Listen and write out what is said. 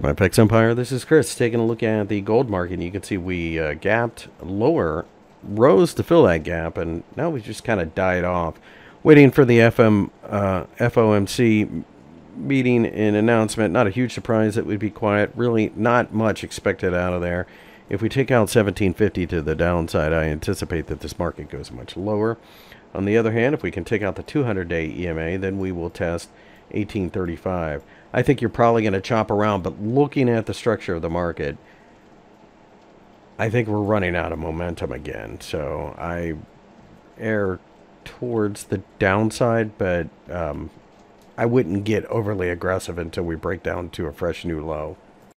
My FX Empire. This is Chris taking a look at the gold market. You can see we uh, gapped lower, rose to fill that gap, and now we just kind of died off. Waiting for the FM uh, FOMC meeting and announcement. Not a huge surprise that we'd be quiet. Really, not much expected out of there. If we take out 1750 to the downside, I anticipate that this market goes much lower. On the other hand, if we can take out the 200 day EMA, then we will test 1835. I think you're probably going to chop around, but looking at the structure of the market, I think we're running out of momentum again. So I err towards the downside, but um, I wouldn't get overly aggressive until we break down to a fresh new low.